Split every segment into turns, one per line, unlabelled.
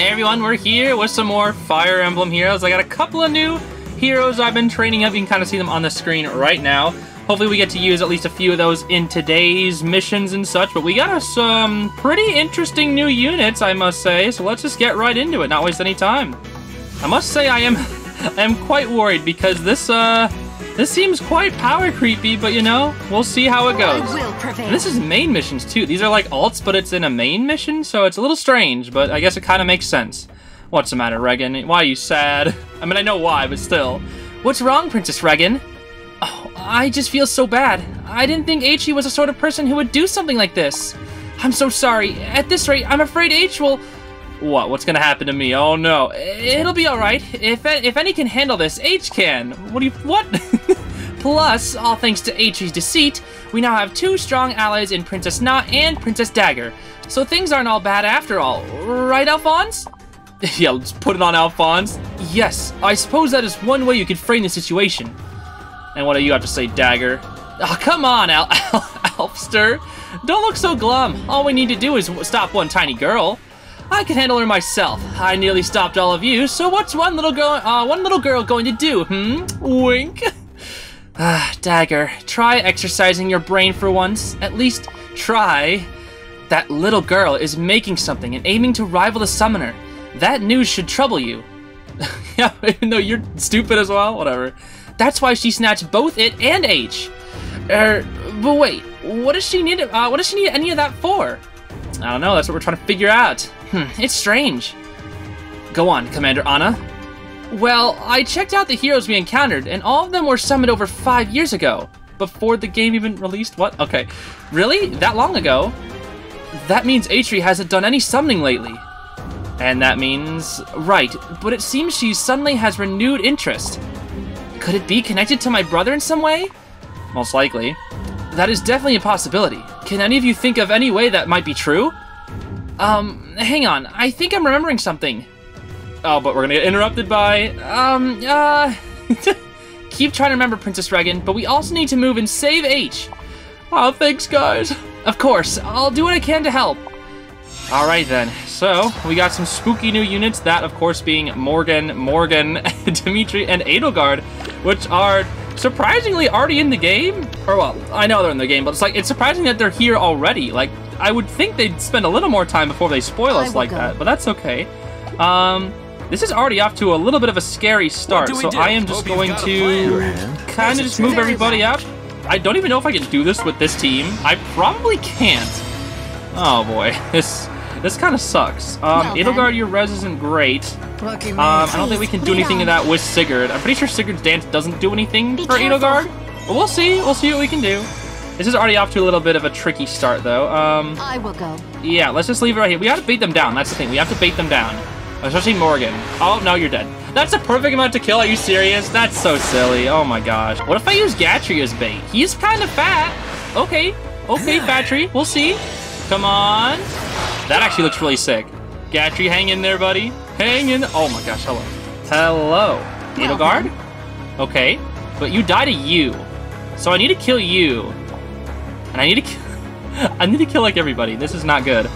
Hey everyone, we're here with some more Fire Emblem heroes. I got a couple of new heroes I've been training up. You can kind of see them on the screen right now. Hopefully we get to use at least a few of those in today's missions and such, but we got some pretty interesting new units, I must say, so let's just get right into it, not waste any time. I must say I am I am quite worried because this uh this seems quite power creepy, but you know, we'll see how it goes. This is main missions too. These are like alts, but it's in a main mission, so it's a little strange, but I guess it kind of makes sense. What's the matter, Reginn? Why are you sad? I mean, I know why, but still. What's wrong, Princess Reginn? Oh, I just feel so bad. I didn't think H.E. was the sort of person who would do something like this. I'm so sorry. At this rate, I'm afraid H will... What? What's gonna happen to me? Oh no. It'll be alright. If, if any can handle this, H can. What do you... What? Plus, all thanks to H.E.'s deceit, we now have two strong allies in Princess Na and Princess Dagr. So things aren't all bad after all. Right, Alfonse? yeah, let's put it on Alfonse. Yes, I suppose that is one way you could frame the situation. And what do you have to say, Dagr? Oh, come on, Al, Al Alfster. Don't look so glum. All we need to do is stop one tiny girl. I can handle her myself. I nearly stopped all of you, so what's one little girl, uh, one little girl going to do, hmm? Wink. Ah, Dagr, try exercising your brain for once. At least, try. That little girl is making something and aiming to rival the summoner. That news should trouble you. yeah, even though you're stupid as well, whatever. That's why she snatched both it and H. Er, but wait, what does she need? Uh, what does she need any of that for? I don't know. That's what we're trying to figure out. Hmm, it's strange. Go on, Commander Anna. Well, I checked out the heroes we encountered, and all of them were summoned over five years ago. Before the game even released? What? Okay. Really? That long ago? That means Eitri hasn't done any summoning lately. And that means... Right, but it seems she suddenly has renewed interest. Could it be connected to my brother in some way? Most likely. That is definitely a possibility. Can any of you think of any way that might be true? Um, hang on. I think I'm remembering something. Oh, but we're gonna get interrupted by, um, uh... Keep trying to remember Princess Reginn, but we also need to move and save H. Oh, thanks, guys. Of course, I'll do what I can to help. Alright then, so we got some spooky new units, that of course being Morgan, Morgan, Dimitri, and Edelgard, which are surprisingly already in the game. Or well, I know they're in the game, but it's like, it's surprising that they're here already. Like, I would think they'd spend a little more time before they spoil us like go. that, but that's okay. Um, this is already off to a little bit of a scary start, so do? I am just Hope going to kind of just move everybody up. I don't even know if I can do this with this team. I probably can't. Oh boy, this this kind of sucks. Um, Edelgard, your res isn't great. Um, I don't think we can do anything to that with Sigurd. I'm pretty sure Sigurd's dance doesn't do anything Be for Edelgard. But we'll see. We'll see what we can do. This is already off to a little bit of a tricky start, though. Um,
I will go.
Yeah, let's just leave it right here. We have to bait them down. That's the thing. We have to bait them down. Especially Morgan. Oh, no, you're dead. That's a perfect amount to kill. Are you serious? That's so silly. Oh, my gosh. What if I use Gatrie as bait? He's kind of fat. Okay. Okay, Fatry. We'll see. Come on. That actually looks really sick. Gatrie, hang in there, buddy. Hang in. Oh my gosh, hello. Hello. Edelgard? Okay. But you die to you. So I need to kill you. And I need to I need to kill like everybody. This is not good.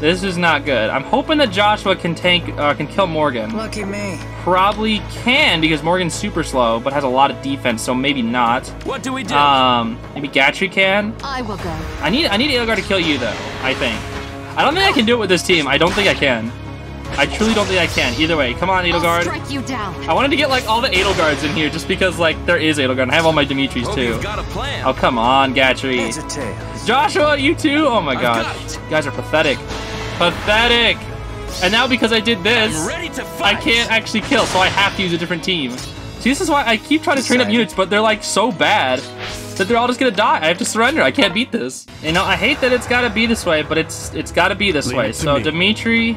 This is not good. I'm hoping that Joshua can tank, uh, can kill Morgan.
Lucky me.
Probably can because Morgan's super slow, but has a lot of defense, so maybe not.
What do we do?
Um, maybe Gatrie can.
I will go.
I need, I need Edelgard to kill you though. I think. I don't think I can do it with this team. I don't think I can. I truly don't think I can. Either way, come on, Edelgard.
strike you down.
I wanted to get like all the Edelgards in here just because like there is Edelgard. I have all my Dimitris too. Oh come on, Gatrie. Joshua, you too? Oh my gosh. You guys are pathetic. Pathetic. And now because I did this, I can't actually kill, so I have to use a different team. See, this is why I keep trying to train up units, but they're like so bad that they're all just gonna die. I have to surrender. I can't beat this. You know, I hate that it's gotta be this way, but it's it's gotta be this Leave way. So me. Dimitri,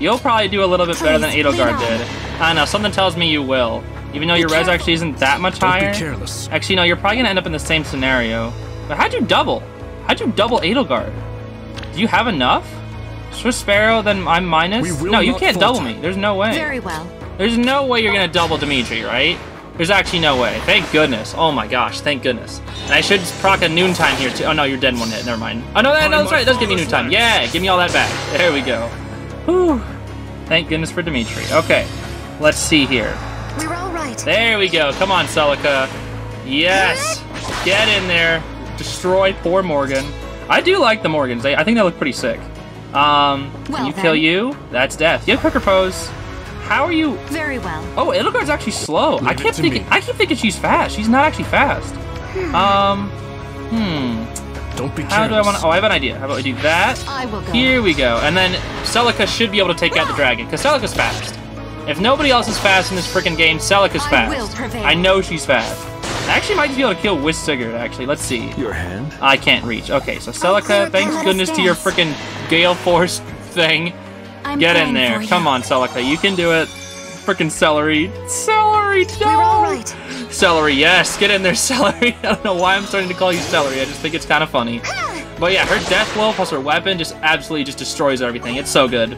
you'll probably do a little bit better than Edelgard did. I know, something tells me you will. Even though your res actually isn't that much
Don't
higher.
Be careless.
Actually, no, you're probably gonna end up in the same scenario. But how'd you double? How'd you double Edelgard? Do you have enough? Swift Sparrow, then I'm minus? No, you can't double me. There's no way.
Very well.
There's no way you're gonna double Dimitri, right? There's actually no way. Thank goodness. Oh my gosh, thank goodness. And I should proc a noontime here too. Oh no, you're dead one hit. Never mind. Oh no, that, no that's right. It does give me noontime. Yeah, give me all that back. There we go. Whew. Thank goodness for Dimitri. Okay, let's see here.
We're all right.
There we go. Come on, Celica. Yes. Get in there. Destroy poor Morgan. I do like the Morgans. They, I think they look pretty sick. Um, can
Well,
you kill you? That's death. You have quicker pose. How are you?
Very well.
Oh, Edelgard's actually slow. I
Leave it
kept
to
thinking.
me.
I keep thinking she's fast. She's not actually fast. Um, hmm.
Don't be
How do I want to? Oh, I have an idea. How about we do that?
I will go.
Here we go. And then Celica should be able to take out the dragon, because Celica's fast. If nobody else is fast in this freaking game, Celica's
I
fast.
will prevail.
I know she's fast. I actually might be able to kill Wiz Sigurd, actually. Let's see.
Your hand?
I can't reach. Okay, so
clear
Celica, thanks
down.
goodness to your freaking Gale Force thing.
I'm
Get in there. Come on, Celica. You can do it. Freaking celery. Celery, no!
We're all right.
Celery, yes. Get in there, celery. I don't know why I'm starting to call you celery. I just think it's kind of funny. But yeah, her death blow plus her weapon just absolutely just destroys everything. It's so good.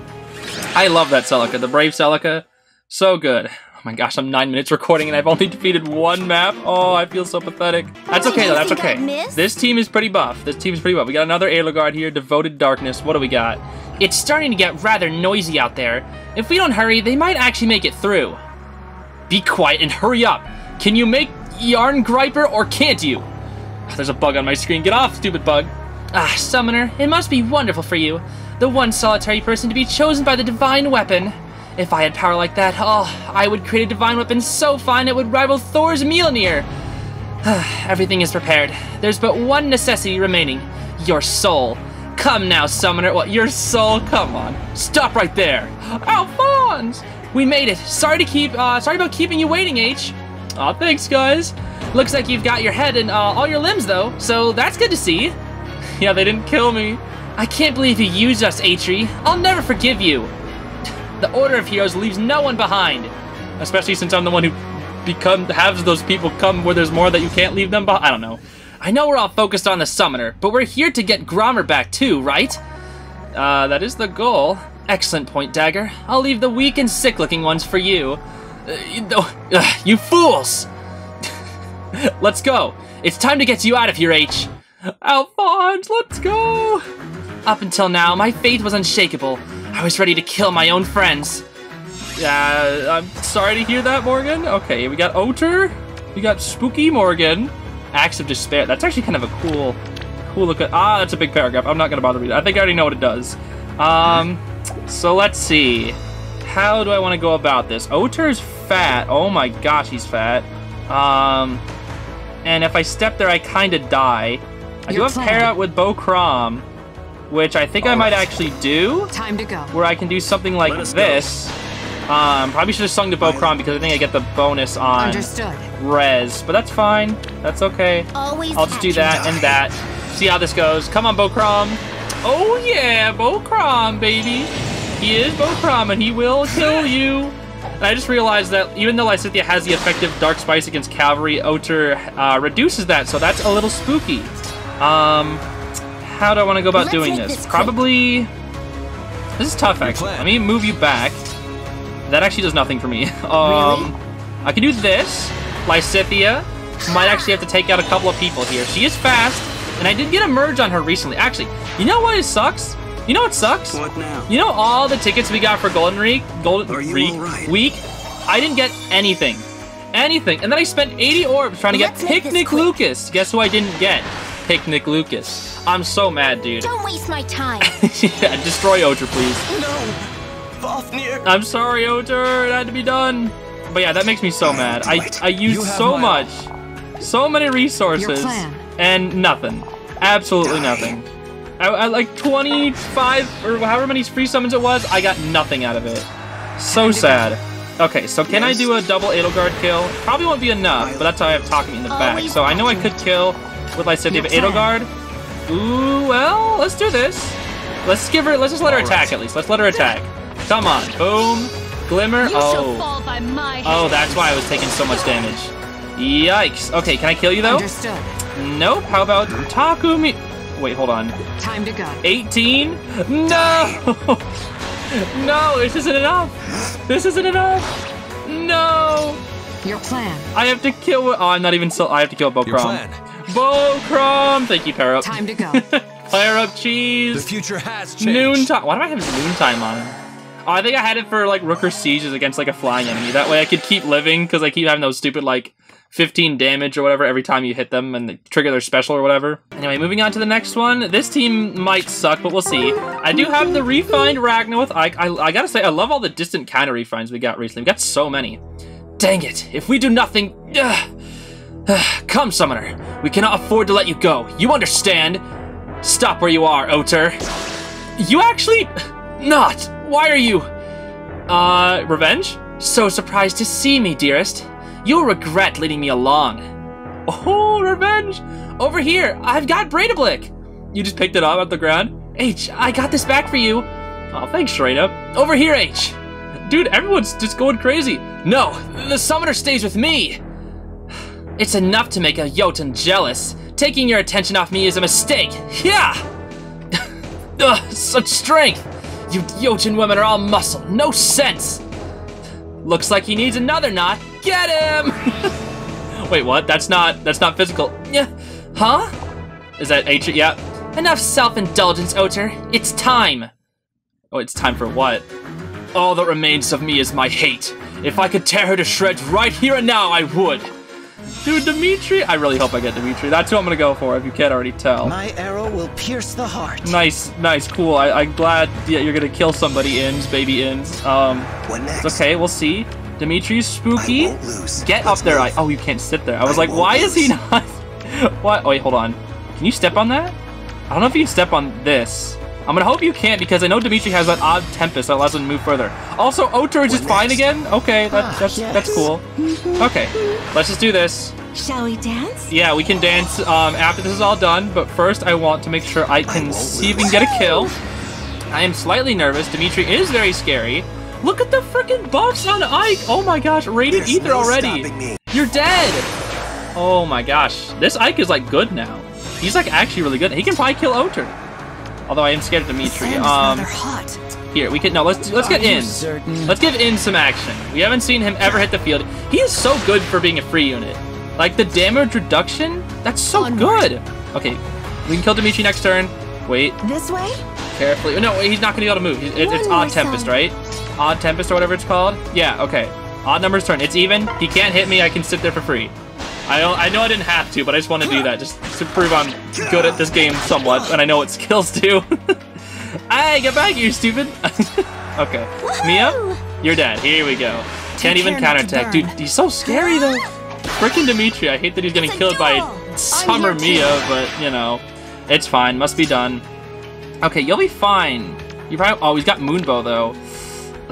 I love that Celica, the brave Celica. So good. Oh my gosh, I'm nine minutes recording and I've only defeated one map. Oh, I feel so pathetic. That's okay though, that's okay. This team is pretty buff. This team is pretty buff. We got another Edelgard here, Devoted Darkness. What do we got? It's starting to get rather noisy out there. If we don't hurry, they might actually make it through. Be quiet and hurry up. Can you make Jarngreipr or can't you? There's a bug on my screen. Get off, stupid bug. Ah, Summoner, it must be wonderful for you. The one solitary person to be chosen by the divine weapon. If I had power like that, oh, I would create a divine weapon so fine it would rival Thor's Mjolnir. Everything is prepared. There's but one necessity remaining. Your soul. Come now, Summoner. What, your soul? Come on. Stop right there. Alfonse! We made it. Sorry to keep, uh, sorry about keeping you waiting, H. Aw, thanks, guys. Looks like you've got your head and uh, all your limbs, though, so that's good to see. yeah, they didn't kill me. I can't believe you used us, Eitri. I'll never forgive you. The Order of Heroes leaves no one behind. Especially since I'm the one who become has those people come where there's more that you can't leave them behind. I don't know. I know we're all focused on the Summoner, but we're here to get Gramr back too, right? Uh, that is the goal. Excellent point, Dagr. I'll leave the weak and sick-looking ones for you. Uh, you, uh, you fools! let's go. It's time to get you out of here, H. Alfonse, let's go! Up until now, my faith was unshakable. I was ready to kill my own friends. Uh, I'm sorry to hear that, Morgan. Okay, we got Otr. We got Spooky Morgan. Acts of Despair. That's actually kind of a cool, cool look at. Ah, that's a big paragraph. I'm not gonna bother reading. it. I think I already know what it does. Um, so let's see. How do I want to go about this? Otr's fat. Oh my gosh, he's fat. Um, and if I step there, I kind of die. I do have
plan.
pair out with Bo Crom, which I think I might actually do
Time to go.
where I can do something like
this. go.
This. Um, probably should have sung to Bokrom because I think I get the bonus on
Understood.
res, but that's fine. That's okay.
Always
I'll just do that and that. See how this goes. Come on, Bokrom. Oh yeah, Bokrom, baby. He is Bokrom, and he will kill you. And I just realized that even though Lysithea has the effective Dark Spikes against Cavalry, Otr uh, reduces that, so that's a little spooky. Um, how do I want to go about
Let's
doing this?
this.
Probably. This is tough, actually. Let me move you back. That actually does nothing for me. um, I can do this. Lysithea might actually have to take out a couple of people here. She is fast, and I did get a merge on her recently. Actually, you know what? It sucks. You know what sucks?
What now?
You know all the tickets we got for Golden Week, Golden
Are you
Week,
alright?
week? I didn't get anything, anything, and then I spent 80 orbs trying to
Let's
get
make this
Picnic. Lukas. Guess who I didn't get? Picnic Lukas. I'm so mad, dude.
Don't waste my time.
yeah, destroy Otr, please.
No! Fafnir!
I'm sorry, Otr. It had to be done. But yeah, that makes me so mad. I I used so much, so many resources, and nothing. Absolutely nothing. I, I like 25 or however many free summons it was. I got nothing out of it. So sad. Okay, so can I do a double Edelgard kill? Probably won't be enough, but that's how I have Takumi in the back. So I know I could kill with
Lysithea,
but. Edelgard. Ooh, well, let's do this. Let's give her. Let's just let her attack at least. Let's let her attack. Come on, boom, glimmer.
You
Oh,
fall by my
oh, that's why I was taking so much damage. Yikes. Okay, can I kill you though?
Understood.
Nope. How about Takumi? Wait, hold on.
Time to go.
18? No! no, this isn't enough. This isn't enough. No!
Your plan.
I have to kill. Oh, I'm not even so. I have to kill
Your
Bokrom.
plan.
Bokrom! Thank you, Pair Up.
Time to go.
Fire up
The
cheese.
future has changed.
Noontime. Why do I have noontime on? I think I had it for like Rooker Sieges against like a flying enemy. That way I could keep living because I keep having those stupid like 15 damage or whatever every time you hit them and trigger their special or whatever. Anyway, moving on to the next one. This team might suck, but we'll see. I do have the refined Ragnell with Ike. I, I gotta say, I love all the distant counter refines we got recently. We got so many. Dang it, if we do nothing... come, Summoner. We cannot afford to let you go. You understand? Stop where you are, Otr. You actually... Not. Why are you... Uh, revenge? So surprised to see me, dearest. You'll regret leading me along. Oh, revenge! Over here, I've got Breidablik! You just picked it up off the ground? H, I got this back for you. Oh, thanks, up. Over here, H! Dude, everyone's just going crazy. No, the summoner stays with me! It's enough to make a Jotun jealous. Taking your attention off me is a mistake. Yeah! Ugh, such strength! You Jotun women are all muscle, no sense! Looks like he needs another knot. Get him! Wait, what? That's not that's not physical. Yeah. Huh? Is that H? Yeah. Enough self-indulgence, Otr. It's time. Oh, it's time for what? All that remains of me is my hate. If I could tear her to shreds right here and now, I would. Dude, Dimitri? I really hope I get Dimitri. That's who I'm gonna go for, if you can't already tell.
My arrow will pierce the heart.
Nice, nice, cool. I, I'm glad yeah, you're gonna kill somebody, Innes, baby Innes. Um,
What next?
it's okay, we'll see. Dimitri's spooky.
Lose.
Get
Let's
up there. I, oh, you can't sit there. I was
I
like, why is he not? what? Oh, wait, hold on. Can you step on that? I don't know if you can step on this. I'm gonna hope you can't because I know Dimitri has that odd tempest that allows him to move further. Also, Otr is just fine again. Okay, that,
Ah,
that's
yes.
that's cool. Okay, let's just do this.
Shall we dance?
Yeah, we can dance um, after this is all done, but first I want to make sure I can
won't
see if we can get a kill. I am slightly nervous. Dimitri is very scary. Look at the freaking buffs on Ike! Oh my gosh, Radiant
There's
Ether
no
already!
me.
You're dead! Oh my gosh, this Ike is like good now. He's like actually really good. He can probably kill Otr. Although I am scared of Dimitri. Um,
hot.
here we can no. Let's let's get in. Let's give in some action. We haven't seen him ever hit the field. He is so good for being a free unit. Like the damage reduction, that's so
Onward.
good. Okay, we can kill Dimitri next turn. Wait,
This way?
carefully. No, he's not gonna be able to move. He's- It's, odd tempest, right? Odd tempest or whatever it's called. Yeah. Okay. Odd numbers turn. It's even. He can't hit me. I can sit there for free. I don't, I know I didn't have to, but I just want to do that just to prove I'm good at this game somewhat, and I know what skills do. hey, get back here, stupid. okay, Mia, you're dead. Here we go. Can't even
care not
counterattack, dude. He's so scary though. Freaking Dimitri. I hate that he's getting killed by Summer. Mia, but you know, it's fine. Must be done. Okay, you'll be fine. You probably. Oh, he's got Moonbow though.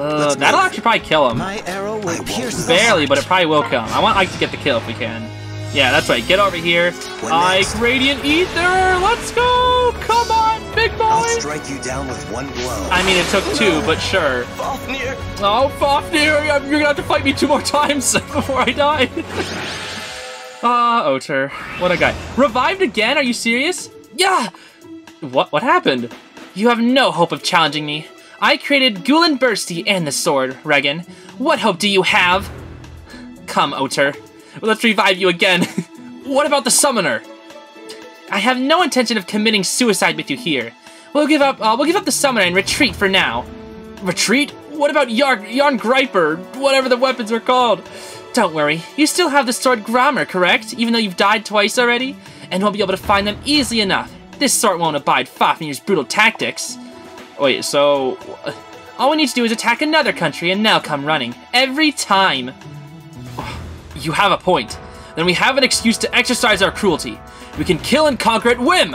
Uh, that'll actually probably kill him.
My arrow will
won't
pierce
lose.
the
Barely, but it probably will kill him. I want Ike to get the kill if we can. Yeah, that's right. Get over here.
Next?
Radiant Ether. Let's go. Come on, big boy.
I'll strike you down with one blow.
I mean, it took two, but sure.
Fafnir,
Oh, Fafnir, you're gonna have to fight me two more times before I die. Ah, Otr. What a guy. Revived again? Are you serious? Yeah! What what happened? You have no hope of challenging me. I created Gullinbursti and the sword, Reginn. What hope do you have? Come, Otr. Let's revive you again. what about the summoner? I have no intention of committing suicide with you here. We'll give up. Uh, we'll give up the summoner and retreat for now. Retreat? What about Yarn, Jarngreipr? Whatever the weapons are called. Don't worry, you still have the sword Gramr, correct? Even though you've died twice already? And we'll be able to find them easily enough. This sword won't abide Fafnir's brutal tactics. Wait, so... uh, All we need to do is attack another country and they'll come running. Every time. You have a point. Then we have an excuse to exercise our cruelty. We can kill and conquer at whim!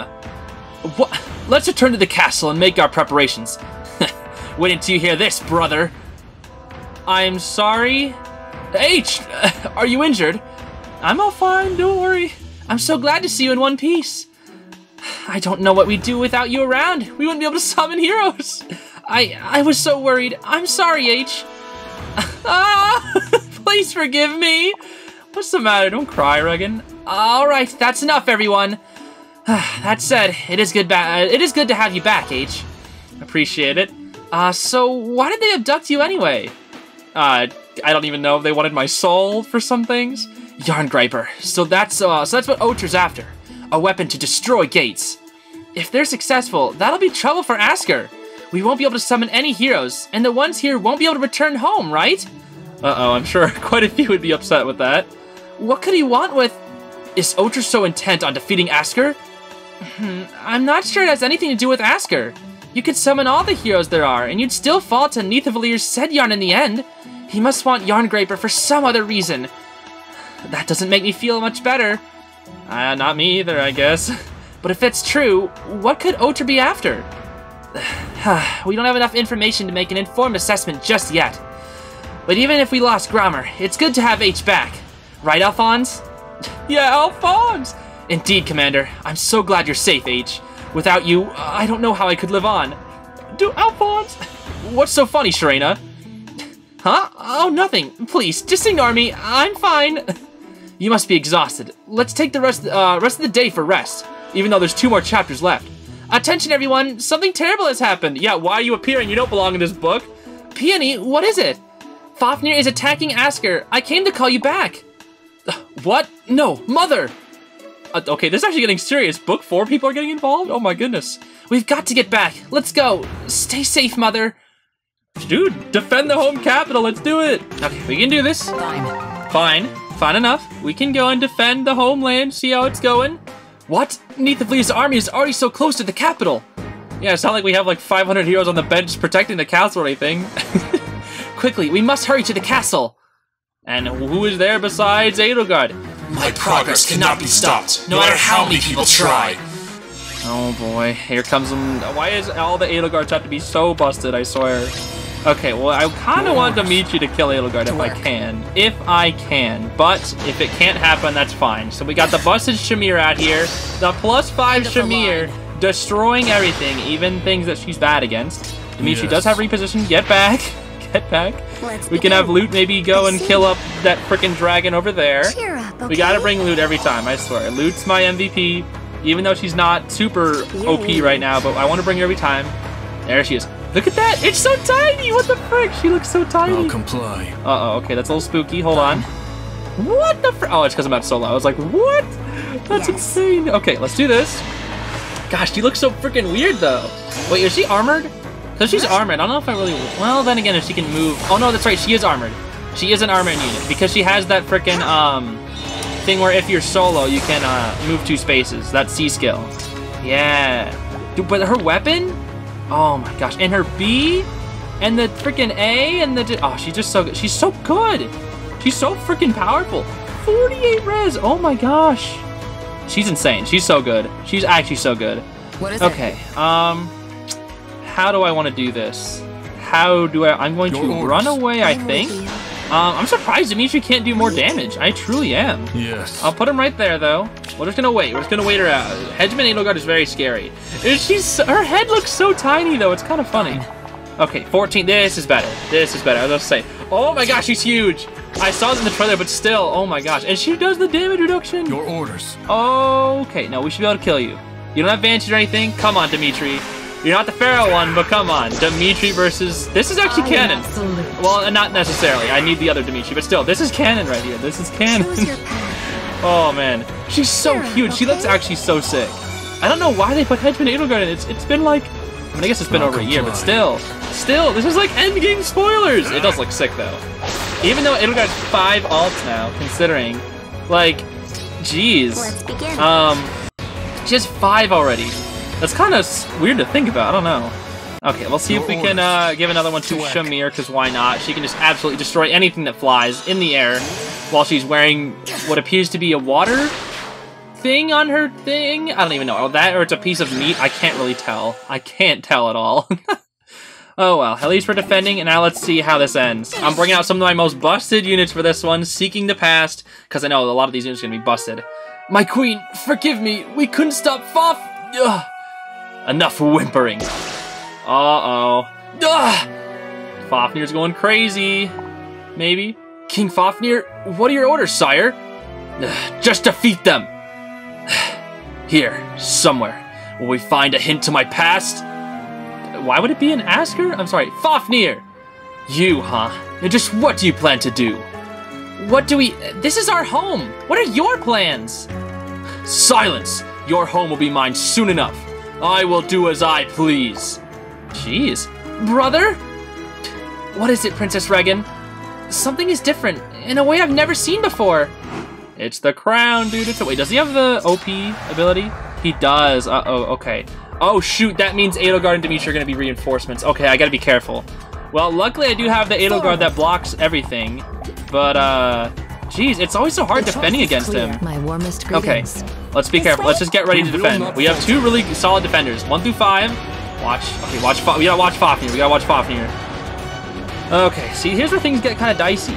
What? Let's return to the castle and make our preparations. Wait until you hear this, brother. I'm sorry. H, are you injured? I'm all fine, don't worry. I'm so glad to see you in one piece. I don't know what we'd do without you around. We wouldn't be able to summon heroes. I I was so worried. I'm sorry, H. ah, please forgive me. What's the matter? Don't cry, Reginn. All right, that's enough, everyone. that said, it is good. Uh, it is good to have you back, H. Appreciate it. Uh, so why did they abduct you anyway? Uh, I don't even know if they wanted my soul for some things. Jarngreipr. So that's uh, so that's what Otr's after. A weapon to destroy gates. If they're successful, that'll be trouble for Askr. we won't be able to summon any heroes, and the ones here won't be able to return home, right? Uh-oh, I'm sure quite a few would be upset with that. What could he want with... Is Otr so intent on defeating Askr? Hmm, I'm not sure it has anything to do with Askr. You could summon all the heroes there are, and you'd still fall to Nidavellir's Yarn in the end. He must want Jarngreipr for some other reason. That doesn't make me feel much better. Uh, not me either, I guess. But if it's true, what could Otr be after? we don't have enough information to make an informed assessment just yet. But even if we lost Gramr, it's good to have H back. Right, Alfonse? yeah, Alfonse! Indeed, Commander. I'm so glad you're safe, H. Without you, I don't know how I could live on. Do Alfonse? What's so funny, Sharena? Huh? Oh, nothing. Please, just ignore me. I'm fine. You must be exhausted. Let's take the rest, uh, rest of the day for rest, even though there's two more chapters left. Attention, everyone! Something terrible has happened. Yeah, why are you appearing? You don't belong in this book. Peony, what is it? Fafnir is attacking Askr. I came to call you back. What? No, mother! Uh, okay, this is actually getting serious. Book four people are getting involved? Oh my goodness. We've got to get back. Let's go. Stay safe, mother. Dude, defend the home capital. Let's do it. Okay, we can do this.
Fine.
Fine. Fine enough. We can go and defend the homeland, see how it's going. What? Nidavellir's army is already so close to the capital. Yeah, it's not like we have like 500 heroes on the bench protecting the castle or anything. Quickly, we must hurry to the castle. And who is there besides Edelgard?
My progress cannot be stopped, no matter how many people try.
Oh boy, here comes them. Why is all the Edelgards have to be so busted, I swear? Okay, well, I kind of want Dimitri to kill Edelgard if I can. If I can. But if it can't happen, that's fine. So we got the busted Shamir out here. The plus five
End
Shamir destroying everything, even things that she's bad against. Dimitri
Yes.
does have reposition. Get back. Get back.
Let's
we can have. Lute maybe go
I
and kill up that freaking dragon over there.
Cheer up, okay?
We gotta bring Lute every time, I swear. Lute's my MVP, even though she's not super OP right now, but I want to bring her every time. There she is. Look at that! It's so tiny! What the frick? She looks so tiny.
I'll comply.
Uh-oh, okay, that's a little spooky. Hold on. What the frick? Oh, it's because I'm at solo. I was like, what? That's
Yes.
insane. Okay, let's do this. Gosh, she looks so freaking weird, though. Wait, is she armored? Because she's armored. I don't know if I really... Well, then again, if she can move... Oh, no, that's right. She is armored. She is an armored unit. Because she has that freaking, um... Thing where if you're solo, you can, uh, move two spaces. That C skill. Yeah. Dude, but her weapon? Oh my gosh. And her B? And the freaking A and the... Oh, she's just so good. She's so good. She's so freaking powerful. 48 res. Oh my gosh. She's insane. She's so good. She's actually so good.
What is it?
Okay. Um, how do I want to do this? How do I? I'm going
Your
to
orders.
run away. I
with
think. Um, I'm surprised Dimitri can't do more damage. I truly am.
Yes.
I'll put him right there, though. We're just gonna wait. We're just gonna wait her out. Hegemon Edelgard is very scary. She's her head looks so tiny, though. It's kind of funny. Okay, 14. This is better. This is better. I was about to say. Oh my gosh, she's huge. I saw it in the trailer, but still. Oh my gosh. And she does the damage reduction.
Your orders.
Okay, no, we should be able to kill you. You don't have advantage or anything? Come on, Dimitri. You're not the Pharaoh one, but come on. Dimitri versus... This is actually canon. Well, uh, not necessarily. I need the other Dimitri, but still, this is canon right here. This is canon.
Choose your path.
oh, man. She's so
Sure,
huge. She looks actually so sick. I don't know why they put Hegemon Edelgard in. It's It's been like... I mean, I guess it's been
I'll
over a year, but still. Still, this is like endgame spoilers. It does look sick, though. Even though Edelgard's five alts now, considering... Like, jeez.
Let's begin.
Um, she has five already. That's kind of weird to think about. I don't know. Okay, we'll see if we can uh, give another one to. Shamir, because why not? She can just absolutely destroy anything that flies in the air while she's wearing what appears to be a water thing on her thing. I don't even know. Oh, that or it's a piece of meat. I can't really tell. I can't tell at all. oh well, at least we're defending, and now let's see how this ends. I'm bringing out some of my most busted units for this one, Seeking the Past, because I know a lot of these units are going to be busted. My queen, forgive me. We couldn't stop Faf. Ugh. Enough whimpering. Uh-oh. Ugh. Fafnir's going crazy. Maybe. King Fafnir, what are your orders, sire? Ugh, Just defeat them. Here, somewhere, will we find a hint to my past? Why would it be an Askr? I'm sorry, Fafnir! You, huh? And just what do you plan to do? What do we... This is our home! What are your plans? Silence! Your home will be mine soon enough. I will do as I please. Jeez. Brother? What is it, Princess Reginn? Something is different, in a way I've never seen before. It's the crown, dude. It's a, wait, does he have the OP ability? He does. Uh-oh, okay. Oh, shoot, that means Edelgard and Dimitri are going to be reinforcements. Okay, I gotta be careful. Well, luckily I do have the Edelgard that blocks everything, but, uh... Jeez, it's always so hard
The
defending against
clear.
him.
My warmest
Okay, let's be careful. Let's just get ready to defend. We have two really solid defenders, one through five. Watch. Okay, watch. Fa- we gotta watch Fafnir. We gotta watch Fafnir. Okay, see, here's where things get kind of dicey.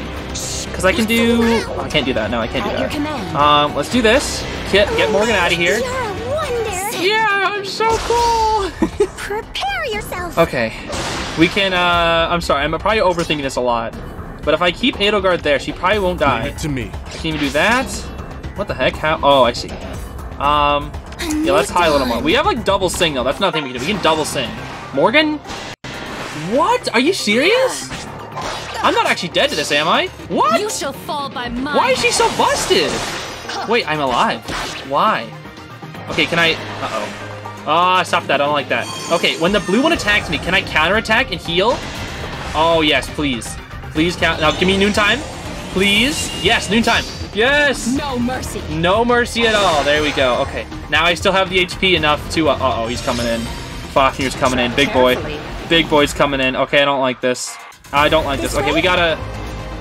Because I can do. oh, I can't do that. No, I can't do that. Um, let's do this. Get, get Morgan out of here.
You're a wonder.
Yeah, I'm so cool.
Prepare yourself.
okay, we can. Uh, I'm sorry. I'm probably overthinking this a lot. But if I keep Edelgard there, she probably won't die.
Leave it to me.
I can even do that. What the heck? How? Oh, I see. Um, yeah, let's high a little more. We have like double sing though. That's nothing we can do. We can double sing. Morgan? What? Are you serious? I'm not actually dead to this, am I? What?
You shall fall by my
Why is she so busted? Wait, I'm alive. Why? Okay, can I? Uh oh. Ah, stop that. I don't like that. Okay, when the blue one attacks me, can I counterattack and heal? Oh yes, please. Please count. Now give me noontime. Please. Yes, noontime. Yes.
No mercy.
No mercy at all. There we go. Okay. Now I still have the HP enough to. Uh oh, he's coming in. Fafnir's coming in. Big boy. Big boy's coming in. Okay, I don't like this. I don't like this. Okay, we gotta.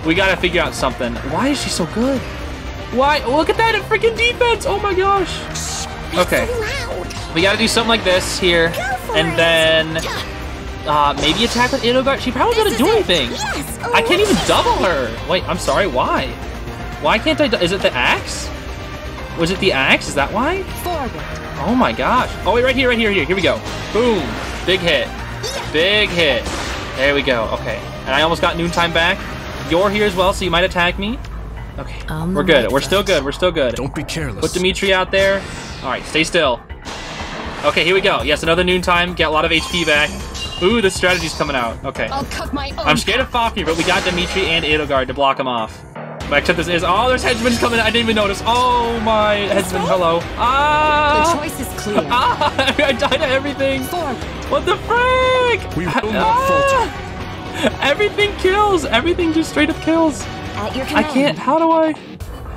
We gotta figure out something. Why is she so good? Why? Look at that freaking defense. Oh my gosh. Okay. We gotta do something like this here. And then. Uh, maybe attack with Edelgard. She probably doesn't do anything.
Yes.
I can't even double her. Wait, I'm sorry. Why? Why can't I? Is it the axe? Was it the axe? Is that why?
Forward.
Oh my gosh. Oh wait, right here, right here, here. Here we go. Boom. Big hit. Big hit. There we go. Okay. And I almost got noontime back. You're here as well, so you might attack me. Okay.
On the
We're good.
right
We're still good. We're still good.
Don't be careless.
Put Dimitri out there. All right, stay still. Okay, here we go. Yes, another noontime. Get a lot of HP back. Ooh, the strategy's coming out. Okay.
I'll cut my own.
I'm scared of Fafnir, but we got Dimitri and Edelgard to block him off. But except this is oh, there's headsmen coming. I didn't even notice. Oh my headsman, hello. Ah.
The
Ah!
choice is clear.
Ah! I died to everything.
Forward.
What the frick?
We will not falter.
Ah! Everything kills. Everything just straight up kills.
At your command.
I can't. How do I?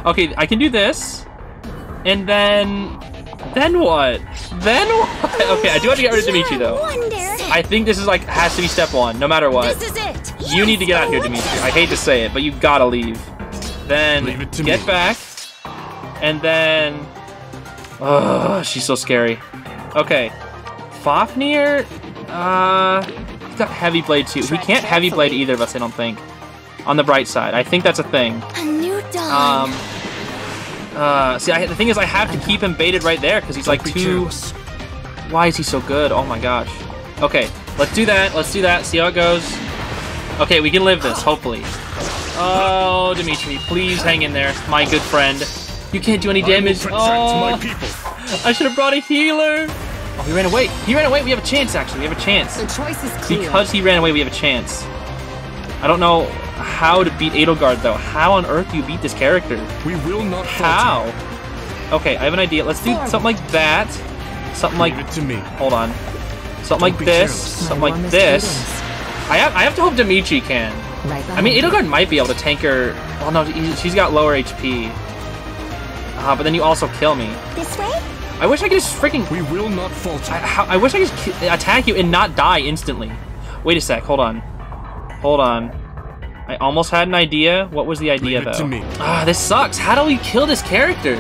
Okay, I can do this, and then, then what? Then what? Okay, I do have to get rid of Dimitri
You're
though. I think this is like has to be step one, no matter what.
This is it.
You need to get out here, Dimitri. I hate to say it, but you gotta leave. Then
Leave it to
get
me.
back, and then. Oh, she's so scary. Okay, Fafnir. Uh, he's got heavy blade too. He can't heavy blade either of us. I don't think. On the bright side, I think that's a thing.
A new dawn.
Um. Uh, see, I, the thing is, I have to keep him baited right there because he's like
Be
too. Why is he so good? Oh my gosh. Okay, let's do that. Let's do that. See how it goes. Okay, we can live this, hopefully. Oh, Dimitri, please hang in there, my good friend. You can't do any damage. Oh. I should have brought a healer. Oh, he ran away. He ran away. We have a chance, actually. We have a chance.
The choice is clear.
Because he ran away, we have a chance. I don't know how to beat Edelgard, though. How on earth do you beat this character?
We will not falter.
How? Okay, I have an idea. Let's do something like that. Something like
Leave it to me.
Hold on. Something like this.
careless.
My
Something like this.
greetings.
I have, I have to hope Dimitri can.
Right
I mean,
behind.
Edelgard might be able to tank her. Well, no, she's got lower HP. Uh, but then you also kill me.
this way?
I wish I could just freaking.
We will not falter.
I, I wish I could attack you and not die instantly. Wait a sec. Hold on. Hold on. I almost had an idea. What was the idea,
Leave it
though?
to me.
Ah, this sucks. How do we kill this character?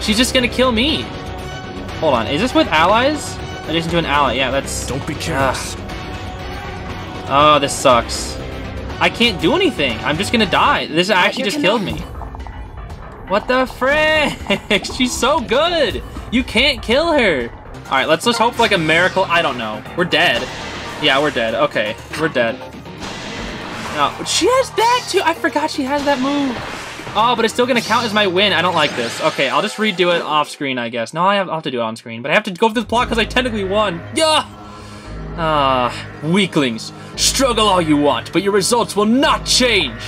She's just gonna kill me. Hold on. Is this with allies? Addition to an ally. Yeah, that's.
Don't be careless.
Oh, this sucks. I can't do anything. I'm just gonna die. This actually
your
just killed me. What the frick? She's so good. You can't kill her. All right, let's just hope for like a miracle. I don't know. We're dead. Yeah, we're dead. Okay, we're dead. No, she has that too. I forgot she has that move. Oh, but it's still gonna count as my win. I don't like this. Okay, I'll just redo it off screen, I guess. No, I have, I'll have to do it on screen, but I have to go through the plot because I technically won. Yeah. Ah, weaklings. Struggle all you want, but your results will not change.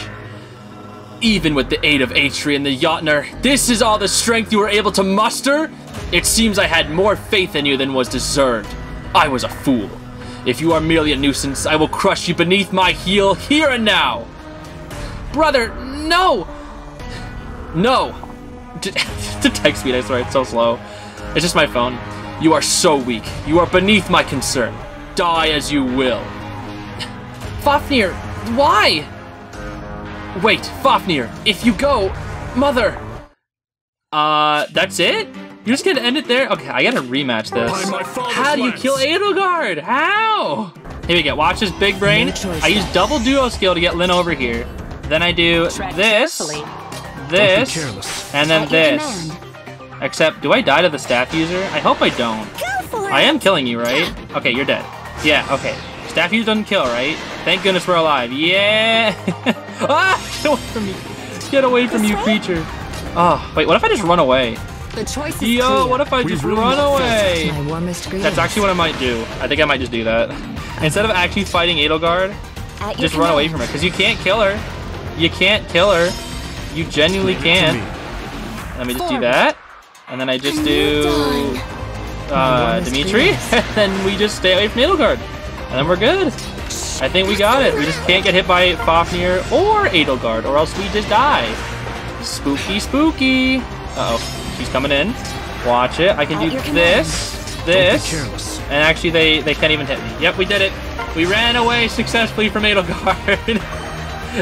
Even with the aid of Eitri and the Jotnar, this is all the strength you were able to muster? It seems I had more faith in you than was deserved. I was a fool. If you are merely a nuisance, I will crush you beneath my heel here and now. Brother, no! No! the text speed, I swear, it's so slow. It's just my phone. You are so weak. You are beneath my concern. Die as you will. Fafnir, why? Wait, Fafnir, if you go, mother. Uh, that's it? You're just gonna end it there? Okay, I gotta rematch this.
By my father's
How do you kill Edelgard? How? Here we go. Watch this big brain. I use double duo skill to get Lyn over here. Then I do this, this, and then this. Except, do I die to the staff user? I hope I don't.
Go for it.
I am killing you, right? Okay, you're dead. Yeah, okay. Staff user doesn't kill, right? Thank goodness we're alive. Yeah! ah! Get away from me. Get away from you, creature. Oh, wait, what if I just run away?
The choice is
Yo,
clear.
what if I just
really
run away?
My warmest greetings.
That's actually what I might do. I think I might just do that. Instead of actually fighting Edelgard,
At your
just run away from her. Because you can't kill her. You can't kill her. You genuinely can't. Let me just do that. And then I just do uh,
warmest
Dimitri. and then we just stay away from Edelgard. And then we're good. I think we got it. We just can't get hit by Fafnir or Edelgard, or else we just die. Spooky, spooky. Uh-oh. She's coming in. Watch it. I can
At
do this, this, and actually they, they can't even hit me. Yep, we did it. We ran away successfully from Edelgard.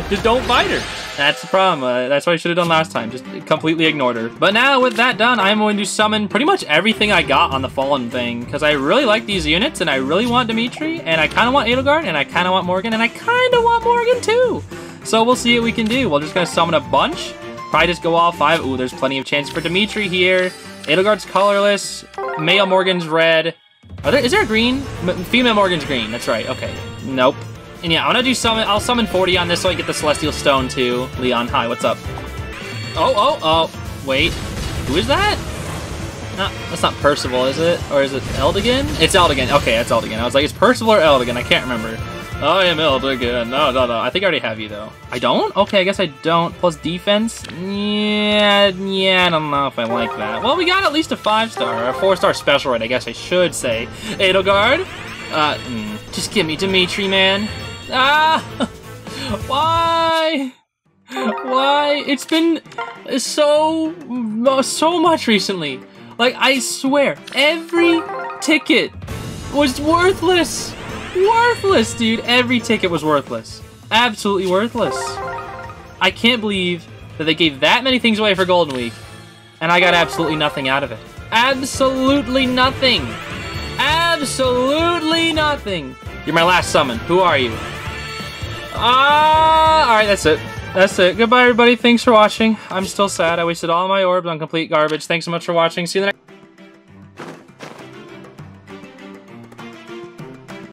just don't fight her. That's the problem. Uh, that's what I should have done last time. Just completely ignored her. But now with that done, I'm going to summon pretty much everything I got on the Fallen thing. Because I really like these units, and I really want Dimitri, and I kind of want Edelgard, and I kind of want Morgan, and I kind of want Morgan too. So we'll see what we can do. We're just going to summon a bunch. Probably just go all five. Ooh, there's plenty of chance for Dimitri here. Edelgard's colorless. Male Morgan's red. Are there, is there a green? M female Morgan's green. That's right. Okay. Nope. And yeah, I'm gonna do summon. I'll summon 40 on this so I get the Celestial Stone too. Leon, hi. What's up? Oh, oh, oh. Wait. Who is that? No, that's not Percival, is it? Or is it Eldigan? It's Eldigan. Okay, it's Eldigan. I was like, it's Percival or Eldigan? I can't remember. I am Eldigan. No, no, no. I think I already have you though. I don't? Okay, I guess I don't. Plus defense? Yeah, yeah. I don't know if I like that. Well, we got at least a five star, or a four star special right? I guess I should say. Edelgard. Uh, mm, just give me Dimitri, man. Ah, why? Why? It's been so so much recently. Like I swear, every ticket was worthless. Worthless, dude. Every ticket was worthless. Absolutely worthless. I can't believe that they gave that many things away for Golden Week, and I got absolutely nothing out of it. Absolutely nothing. Absolutely nothing. You're my last summon. Who are you? Ah, all right, that's it. That's it. Goodbye, everybody. Thanks for watching. I'm still sad. I wasted all my orbs on complete garbage. Thanks so much for watching. See you the next.